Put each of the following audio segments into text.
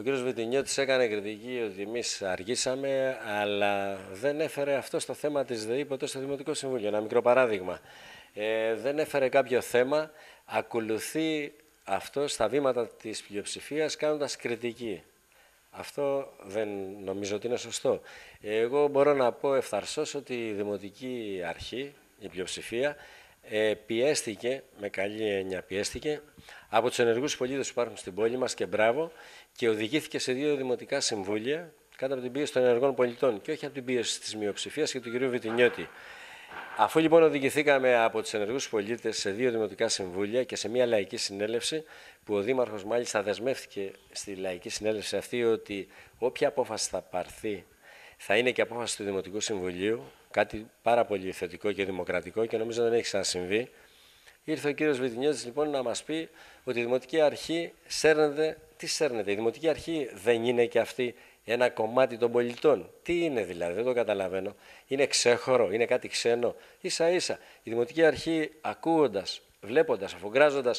Ο κύριος Βιτινιώτης έκανε κριτική ότι εμείς αργήσαμε, αλλά δεν έφερε αυτό στο θέμα της ΔΕΗ ποτέ στο Δημοτικό Συμβούλιο. Ένα μικρό παράδειγμα. Ε, δεν έφερε κάποιο θέμα, ακολουθεί αυτό στα βήματα της πλειοψηφίας κάνοντας κριτική. Αυτό δεν νομίζω ότι είναι σωστό. Εγώ μπορώ να πω ευθαρσώς ότι η Δημοτική Αρχή, η πλειοψηφία, ε, πιέστηκε, με καλή έννοια πιέστηκε, από τους ενεργούς πολίτες που υπάρχουν στην πόλη μας και μπράβο και οδηγήθηκε σε δύο δημοτικά συμβούλια κάτω από την πίεση των ενεργών πολιτών και όχι από την πίεση της μειοψηφίας και του κ. Βιτινιώτη. Αφού λοιπόν οδηγηθήκαμε από τους ενεργούς πολίτε σε δύο δημοτικά συμβούλια και σε μια λαϊκή συνέλευση, που ο Δήμαρχος μάλιστα δεσμεύτηκε στη λαϊκή συνέλευση αυτή ότι όποια απόφαση θα πάρθει θα είναι και απόφαση του Δημοτικού Συμβουλίου, κάτι πάρα πολύ θετικό και δημοκρατικό και νομίζω δεν έχει ξανασυμβεί. Ήρθε ο κύριος Βιτινιώτης λοιπόν να μας πει ότι η Δημοτική Αρχή σέρνεται. Τι σέρνεται, η Δημοτική Αρχή δεν είναι και αυτή ένα κομμάτι των πολιτών. Τι είναι δηλαδή, δεν το καταλαβαίνω. Είναι ξέχωρο, είναι κάτι ξένο. σα ίσα η Δημοτική Αρχή ακούγοντα, βλέποντας, αφογκράζοντα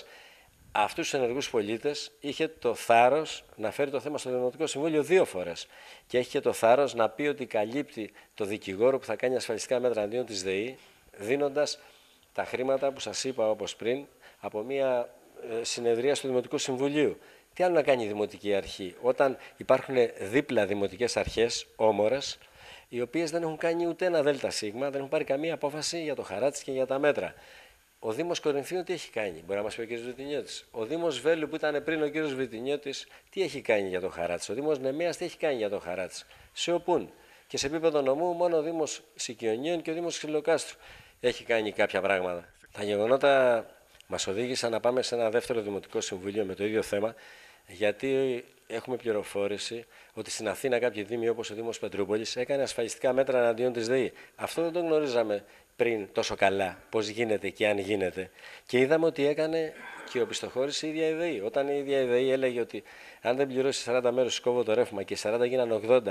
αυτούς τους ενεργούς πολίτες, είχε το θάρρος να φέρει το θέμα στο Δημοτικό Συμβούλιο δύο φορές. Και έχει και το θάρρος να πει ότι καλύπτει το δικηγόρο που θα κάνει ασφαλιστικά μέτρα αντίον της ΔΕΗ, δίνοντας τα χρήματα που σας είπα όπως πριν από μια ε, συνεδρία του Δημοτικού Συμβουλίου. Τι άλλο να κάνει η Δημοτική Αρχή, όταν υπάρχουν δίπλα δημοτικές αρχές, όμορες, οι οποίες δεν έχουν κάνει ούτε ένα ΔΣ, δεν έχουν πάρει καμία απόφαση για το χαράτσι και για τα μέτρα. Ο Δήμος Κορινθίου τι έχει κάνει, μπορεί να μας πει ο κ. Βιτινιώτης. Ο Δήμος Βέλου που ήταν πριν ο κ. Βιτινιώτης, τι έχει κάνει για το χαράτσι. Ο Δήμος Νεμαία τι έχει κάνει για το χαράτσι. Σε οπούν. Και σε επίπεδο νομού, μόνο ο Δήμος Σικιονίων και ο Δήμος Ξυλοκάστρου έχει κάνει κάποια πράγματα. Τα γεγονότα μας οδήγησαν να πάμε σε ένα δεύτερο Δημοτικό Συμβούλιο με το ίδιο θέμα, γιατί έχουμε πληροφόρηση ότι στην Αθήνα κάποιοι δήμοι όπως ο Δήμος Πετρούπολης έκανε ασφαλιστικά μέτρα εναντίον της ΔΕΗ. Αυτό δεν το γνωρίζαμε πριν τόσο καλά, πώς γίνεται και αν γίνεται. Και είδαμε ότι έκανε και ο πιστοχώρηση η ίδια η ΔΕΗ. Όταν η ίδια η ΔΕΗ έλεγε ότι αν δεν πληρώσεις 40 μέρε, κόβω το ρεύμα και 40 γίνανε 80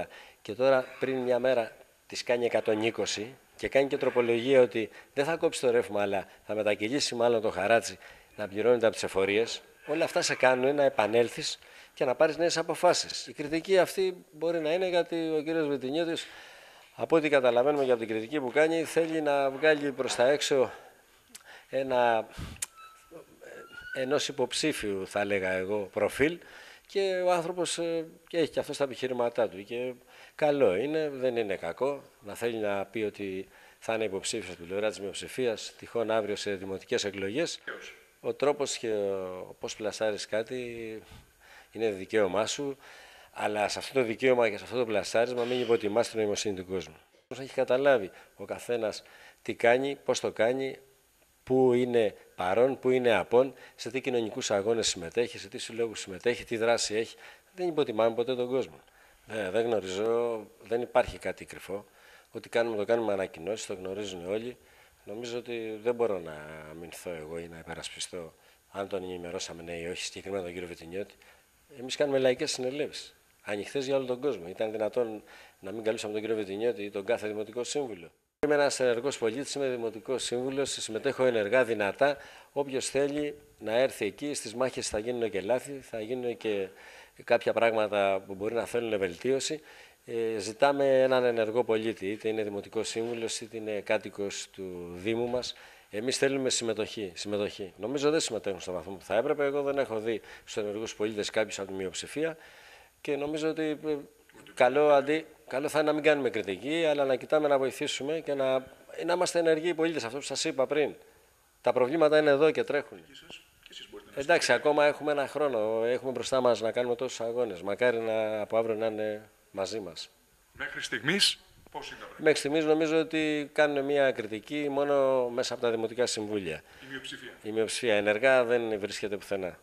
και τώρα πριν μια μέρα της κάνει 120 και κάνει και τροπολογία ότι δεν θα κόψει το ρεύμα, αλλά θα μετακυλήσει μάλλον το χαράτσι να πληρώνεται από τις εφορίες. Όλα αυτά σε κάνουν να επανέλθεις και να πάρεις νέες αποφάσεις. Η κριτική αυτή μπορεί να είναι γιατί ο κ. Βιτινιώτη, από ό,τι καταλαβαίνουμε για την κριτική που κάνει, θέλει να βγάλει προς τα έξω ένα ενός υποψήφιου, θα έλεγα εγώ, προφίλ και ο άνθρωπος ε, έχει και αυτό τα επιχειρήματά του. Και καλό είναι, δεν είναι κακό να θέλει να πει ότι θα είναι υποψήφιος στην πλευρά της μειοψηφίας, τυχόν αύριο σε δημοτικές εκλογές. Ο τρόπος και πώς πλασάρεις κάτι είναι δικαίωμά σου, αλλά σε αυτό το δικαίωμα και σε αυτό το πλασάρισμα μην υποτιμάς την νοημοσύνη του κόσμου. Έχει καταλάβει ο καθένας τι κάνει, πώς το κάνει, πού είναι παρόν, πού είναι απόν, σε τι κοινωνικούς αγώνες συμμετέχει, σε τι συλλόγους συμμετέχει, τι δράση έχει. Δεν υποτιμάμε ποτέ τον κόσμο. Ε, δεν γνωρίζω, δεν υπάρχει κάτι κρυφό. Ό,τι κάνουμε το κάνουμε ανακοινώσεις, το γνωρίζουν όλοι. Νομίζω ότι δεν μπορώ να αμυνθώ εγώ ή να υπερασπιστώ αν τον ενημερώσαμε ναι ή όχι, συγκεκριμένα τον κύριο Βετινιώτη. Εμείς κάνουμε λαϊκές συνελεύσεις. Ανοιχτές για όλο τον κόσμο. Ήταν δυνατόν να μην καλούσαμε τον κύριο Βετινιώτη ή τον κάθε δημοτικό σύμβουλο. Είμαι ένας ενεργός πολίτης, είμαι δημοτικός σύμβουλος, συμμετέχω ενεργά δυνατά. Όποιος θέλει να έρθει εκεί, στις μάχες θα γίνουν και λάθη, θα γίνουν και κάποια πράγματα που μπορεί να θέλουν βελτίωση. Ε, ζητάμε έναν ενεργό πολίτη, είτε είναι δημοτικός σύμβουλος, είτε είναι κάτοικος του Δήμου μας. Εμείς θέλουμε συμμετοχή, συμμετοχή. Νομίζω δεν συμμετέχουν στο βαθμό που θα έπρεπε. Εγώ δεν έχω δει στους ενεργούς πολίτες κάποιους από τη μειοψηφία και νομίζω ότι ε, καλό, αντί, καλό θα είναι να μην κάνουμε κριτική, αλλά να κοιτάμε να βοηθήσουμε και να, να είμαστε ενεργοί πολίτες. Αυτό που σας είπα πριν. Τα προβλήματα είναι εδώ και τρέχουν. Εντάξει, ακόμα έχουμε ένα χρόνο. Έχουμε μπροστά μας να κάνουμε τόσους αγώνες. Μακάρι να, από αύριο να είναι μαζί μας. Μέχρι στιγμής, πώς είναι Μέχρι στιγμής νομίζω ότι κάνουν μια κριτική μόνο μέσα από τα δημοτικά συμβούλια. Η μειοψηφία. Η μειοψηφία ενεργά δεν βρίσκεται πουθενά.